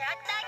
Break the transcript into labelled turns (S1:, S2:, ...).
S1: Jack